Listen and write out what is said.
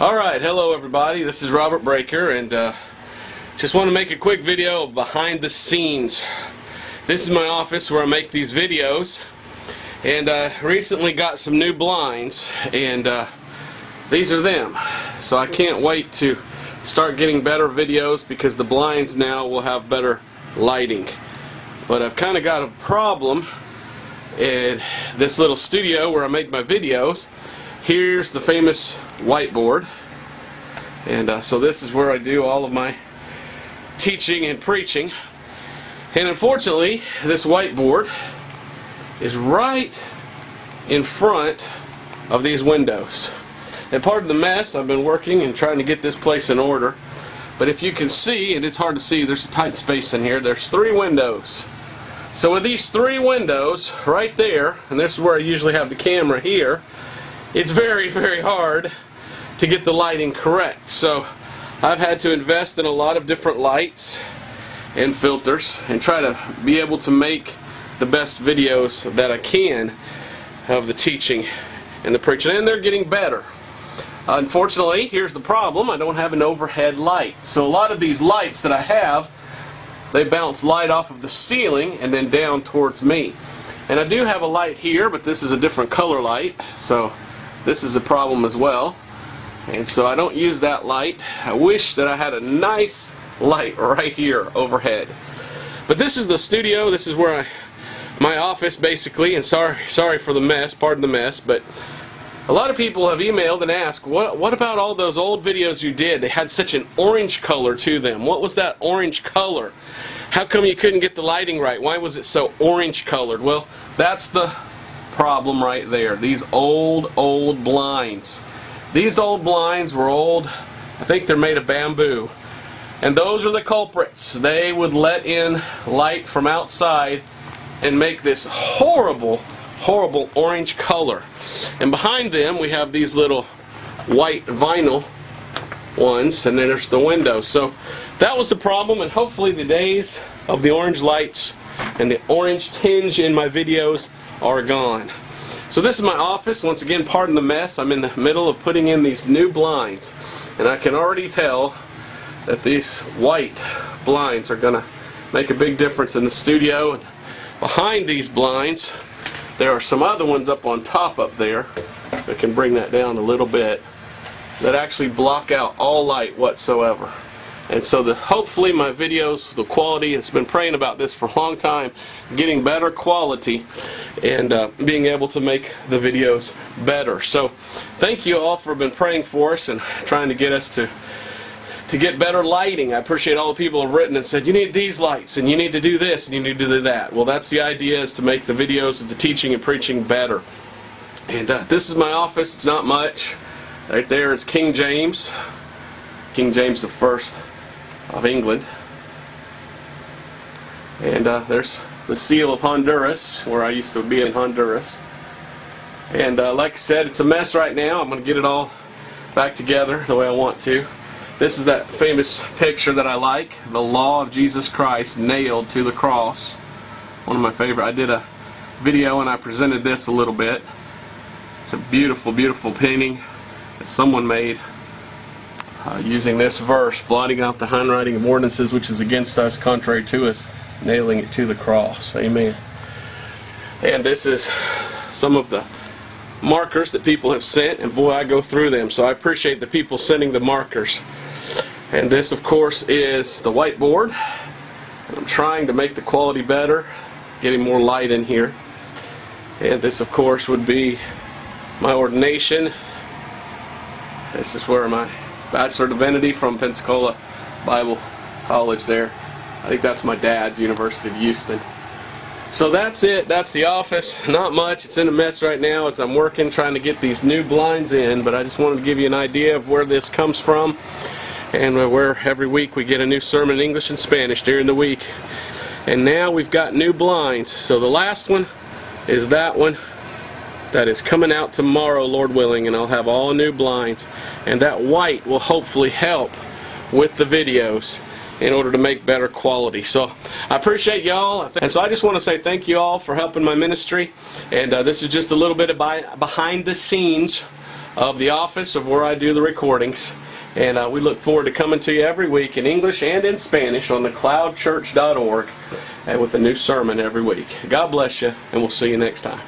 Alright, hello everybody. This is Robert Breaker and uh, just want to make a quick video of behind the scenes. This is my office where I make these videos and uh, recently got some new blinds and uh, these are them. So I can't wait to start getting better videos because the blinds now will have better lighting. But I've kind of got a problem in this little studio where I make my videos. Here's the famous whiteboard. And uh, so this is where I do all of my teaching and preaching. And unfortunately, this whiteboard is right in front of these windows. And part of the mess, I've been working and trying to get this place in order. But if you can see, and it's hard to see, there's a tight space in here, there's three windows. So with these three windows right there, and this is where I usually have the camera here, it's very, very hard to get the lighting correct. So I've had to invest in a lot of different lights and filters and try to be able to make the best videos that I can of the teaching and the preaching. And they're getting better. Unfortunately, here's the problem. I don't have an overhead light. So a lot of these lights that I have, they bounce light off of the ceiling and then down towards me. And I do have a light here, but this is a different color light. So this is a problem as well. And so I don't use that light. I wish that I had a nice light right here overhead. But this is the studio. This is where I, my office basically. And sorry, sorry for the mess. Pardon the mess. But a lot of people have emailed and asked, what, what about all those old videos you did? They had such an orange color to them. What was that orange color? How come you couldn't get the lighting right? Why was it so orange colored? Well, that's the problem right there. These old, old blinds. These old blinds were old, I think they're made of bamboo. And those are the culprits. They would let in light from outside and make this horrible, horrible orange color. And behind them we have these little white vinyl ones and then there's the window. So that was the problem and hopefully the days of the orange lights and the orange tinge in my videos are gone. So this is my office. Once again, pardon the mess. I'm in the middle of putting in these new blinds. And I can already tell that these white blinds are going to make a big difference in the studio. And behind these blinds, there are some other ones up on top up there. I can bring that down a little bit that actually block out all light whatsoever. And so the, hopefully my videos, the quality, has been praying about this for a long time, getting better quality and uh, being able to make the videos better. So thank you all for been praying for us and trying to get us to to get better lighting. I appreciate all the people who have written and said, you need these lights, and you need to do this, and you need to do that. Well, that's the idea, is to make the videos of the teaching and preaching better. And uh, this is my office. It's not much. Right there is King James, King James the First of England. And uh, there's the seal of Honduras, where I used to be in Honduras. And uh, like I said, it's a mess right now. I'm going to get it all back together the way I want to. This is that famous picture that I like, the law of Jesus Christ nailed to the cross. One of my favorite. I did a video and I presented this a little bit. It's a beautiful, beautiful painting that someone made uh, using this verse, blotting out the handwriting of ordinances which is against us, contrary to us, nailing it to the cross. Amen. And this is some of the markers that people have sent, and boy, I go through them. So I appreciate the people sending the markers. And this, of course, is the whiteboard. I'm trying to make the quality better, getting more light in here. And this, of course, would be my ordination. This is where my Bachelor of Divinity from Pensacola Bible College there. I think that's my dad's, University of Houston. So that's it. That's the office. Not much. It's in a mess right now as I'm working trying to get these new blinds in, but I just wanted to give you an idea of where this comes from and where every week we get a new sermon in English and Spanish during the week. And now we've got new blinds. So the last one is that one that is coming out tomorrow, Lord willing, and I'll have all new blinds. And that white will hopefully help with the videos in order to make better quality. So I appreciate y'all. And so I just want to say thank you all for helping my ministry. And uh, this is just a little bit of behind the scenes of the office of where I do the recordings. And uh, we look forward to coming to you every week in English and in Spanish on thecloudchurch.org uh, with a new sermon every week. God bless you, and we'll see you next time.